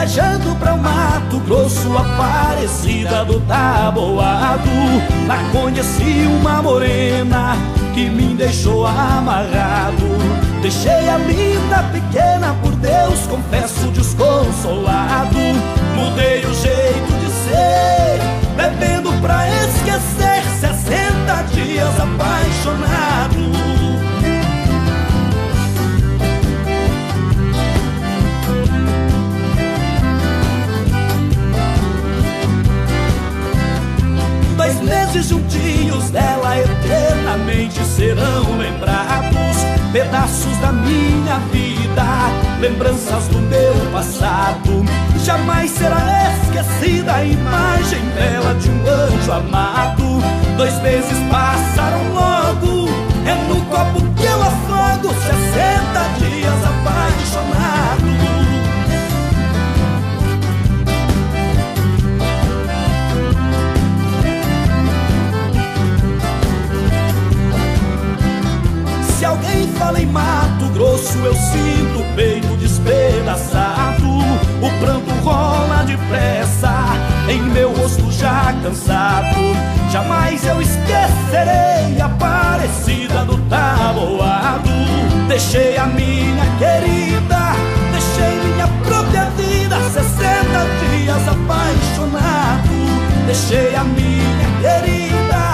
viajando pra o Mato Grosso, Aparecida do Taboado. Lá conheci uma morena que me deixou amarrado. Deixei a linda pequena meses juntinhos dela eternamente serão lembrados. Pedaços da minha vida, lembranças do meu passado. Jamais será esquecida a imagem dela de um anjo amado em Mato Grosso, eu sinto o peito despedaçado. O pranto rola depressa em meu rosto já cansado. Jamais eu esquecerei a parecida do taboado. Deixei a minha querida, deixei minha própria vida, 60 dias apaixonado. Deixei a minha querida